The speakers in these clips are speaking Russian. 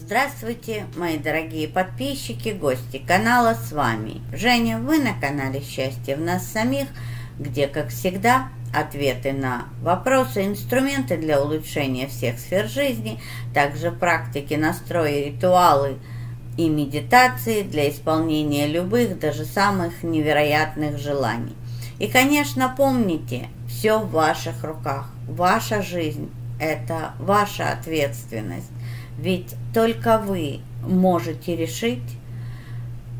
Здравствуйте, мои дорогие подписчики, гости канала, с вами Женя, вы на канале Счастье в нас самих, где, как всегда, ответы на вопросы, инструменты для улучшения всех сфер жизни, также практики, настрои, ритуалы и медитации для исполнения любых, даже самых невероятных желаний. И, конечно, помните, все в ваших руках, ваша жизнь – это ваша ответственность. Ведь только вы можете решить,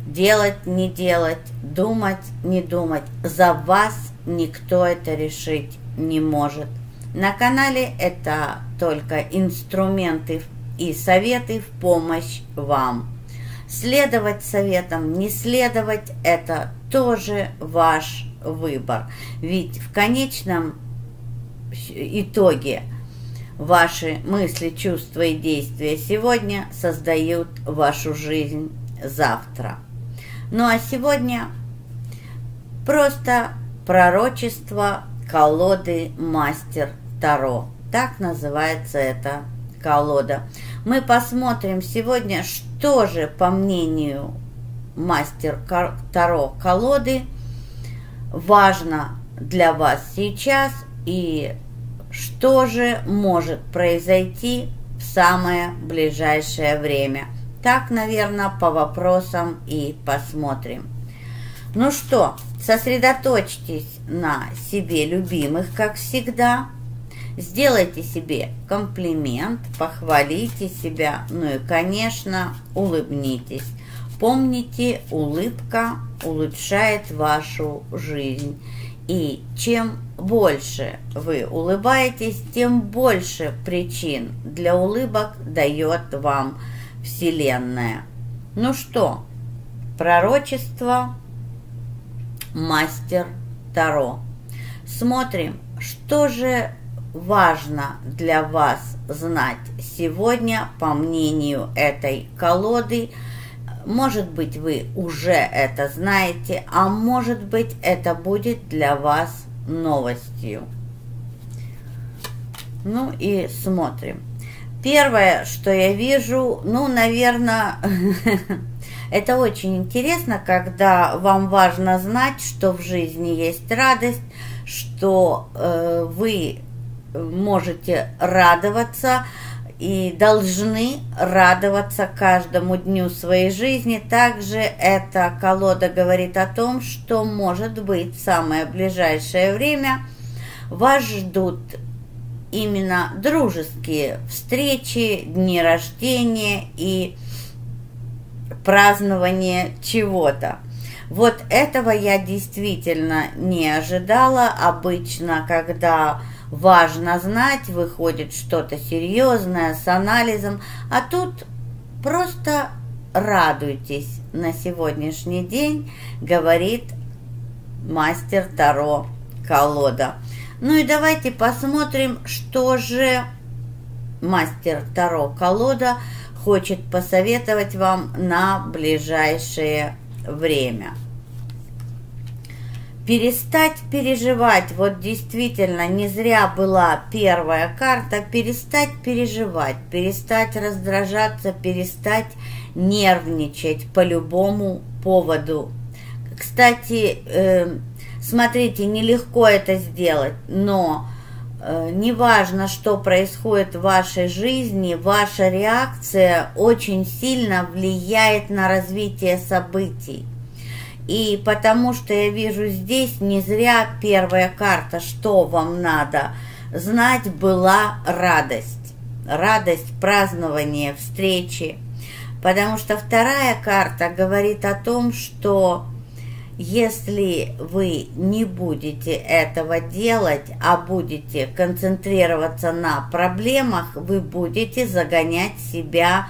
делать, не делать, думать, не думать. За вас никто это решить не может. На канале это только инструменты и советы в помощь вам. Следовать советам, не следовать – это тоже ваш выбор. Ведь в конечном итоге – Ваши мысли, чувства и действия сегодня создают вашу жизнь завтра. Ну а сегодня просто пророчество колоды Мастер Таро. Так называется эта колода. Мы посмотрим сегодня, что же, по мнению Мастер Таро колоды, важно для вас сейчас и что же может произойти в самое ближайшее время. Так, наверное, по вопросам и посмотрим. Ну что, сосредоточьтесь на себе любимых, как всегда. Сделайте себе комплимент, похвалите себя, ну и, конечно, улыбнитесь. Помните, улыбка улучшает вашу жизнь. И чем больше вы улыбаетесь, тем больше причин для улыбок дает вам Вселенная. Ну что, пророчество мастер Таро. Смотрим, что же важно для вас знать сегодня, по мнению этой колоды – может быть, вы уже это знаете, а может быть, это будет для вас новостью. Ну и смотрим. Первое, что я вижу, ну, наверное, это очень интересно, когда вам важно знать, что в жизни есть радость, что э, вы можете радоваться, и должны радоваться каждому дню своей жизни. Также эта колода говорит о том, что, может быть, самое ближайшее время вас ждут именно дружеские встречи, дни рождения и празднование чего-то. Вот этого я действительно не ожидала. Обычно, когда важно знать, выходит что-то серьезное с анализом, а тут просто радуйтесь. На сегодняшний день, говорит мастер Таро колода. Ну и давайте посмотрим, что же мастер Таро колода хочет посоветовать вам на ближайшее время перестать переживать, вот действительно не зря была первая карта, перестать переживать, перестать раздражаться, перестать нервничать по любому поводу. Кстати, э, смотрите, нелегко это сделать, но э, неважно, что происходит в вашей жизни, ваша реакция очень сильно влияет на развитие событий. И потому что я вижу здесь не зря первая карта, что вам надо знать, была радость. Радость празднования, встречи. Потому что вторая карта говорит о том, что если вы не будете этого делать, а будете концентрироваться на проблемах, вы будете загонять себя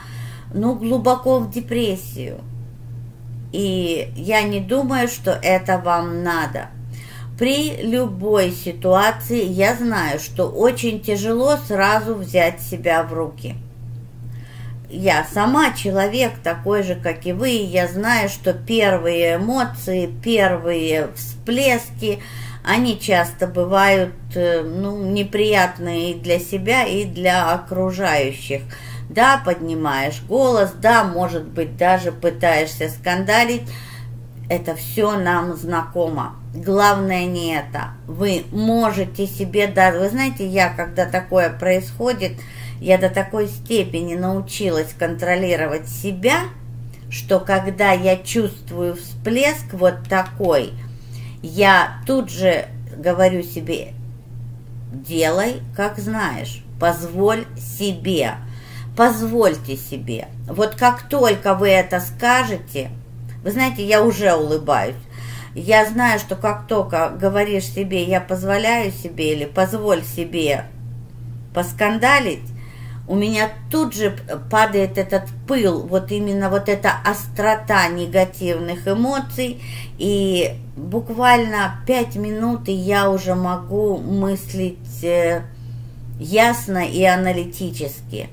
ну, глубоко в депрессию. И я не думаю, что это вам надо. При любой ситуации я знаю, что очень тяжело сразу взять себя в руки. Я сама человек такой же, как и вы, и я знаю, что первые эмоции, первые всплески, они часто бывают э, ну, неприятные и для себя, и для окружающих. Да, поднимаешь голос, да, может быть, даже пытаешься скандалить. Это все нам знакомо. Главное не это. Вы можете себе даже... Вы знаете, я, когда такое происходит, я до такой степени научилась контролировать себя, что когда я чувствую всплеск вот такой, я тут же говорю себе, делай, как знаешь, позволь себе, позвольте себе. Вот как только вы это скажете, вы знаете, я уже улыбаюсь. Я знаю, что как только говоришь себе, я позволяю себе или позволь себе поскандалить, у меня тут же падает этот пыл, вот именно вот эта острота негативных эмоций, и буквально пять минут, и я уже могу мыслить э, ясно и аналитически.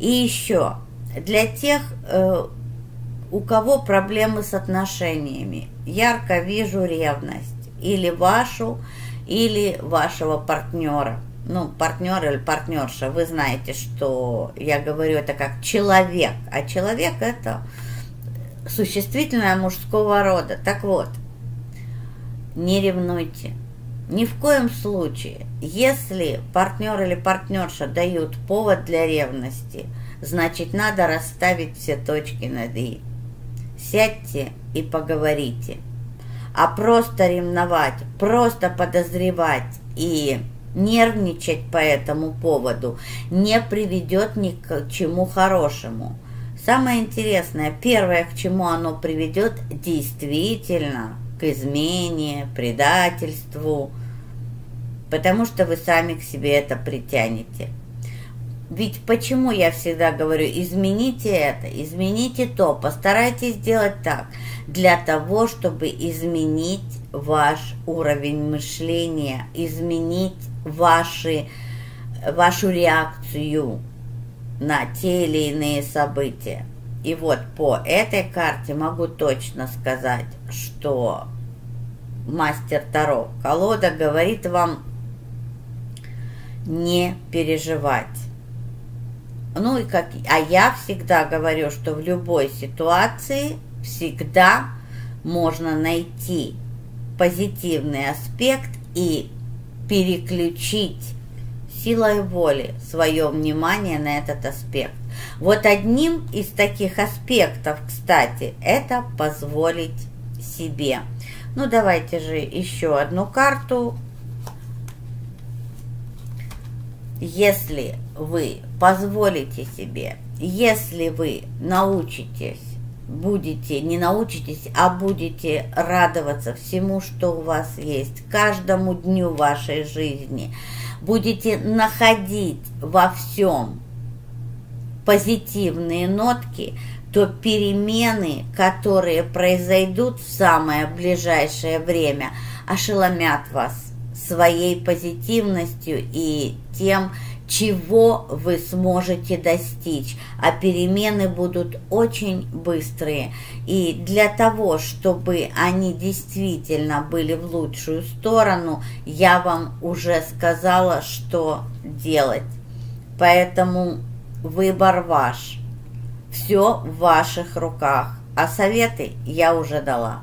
И еще, для тех, э, у кого проблемы с отношениями, ярко вижу ревность, или вашу, или вашего партнера – ну, партнер или партнерша, вы знаете, что я говорю это как человек, а человек это существительное мужского рода. Так вот, не ревнуйте. Ни в коем случае, если партнер или партнерша дают повод для ревности, значит, надо расставить все точки над «и». Сядьте и поговорите. А просто ревновать, просто подозревать и Нервничать по этому поводу не приведет ни к чему хорошему. Самое интересное, первое, к чему оно приведет, действительно к измене, предательству, потому что вы сами к себе это притянете. Ведь почему я всегда говорю, измените это, измените то, постарайтесь сделать так, для того, чтобы изменить ваш уровень мышления, изменить ваши, вашу реакцию на те или иные события. И вот по этой карте могу точно сказать, что мастер Таро колода говорит вам не переживать. Ну и как, а я всегда говорю, что в любой ситуации всегда можно найти позитивный аспект и переключить силой воли свое внимание на этот аспект. Вот одним из таких аспектов, кстати, это позволить себе. Ну, давайте же еще одну карту. Если вы позволите себе, если вы научитесь будете, не научитесь, а будете радоваться всему, что у вас есть, каждому дню вашей жизни, будете находить во всем позитивные нотки, то перемены, которые произойдут в самое ближайшее время, ошеломят вас своей позитивностью и тем, чего вы сможете достичь, а перемены будут очень быстрые. И для того, чтобы они действительно были в лучшую сторону, я вам уже сказала, что делать. Поэтому выбор ваш. Все в ваших руках. А советы я уже дала.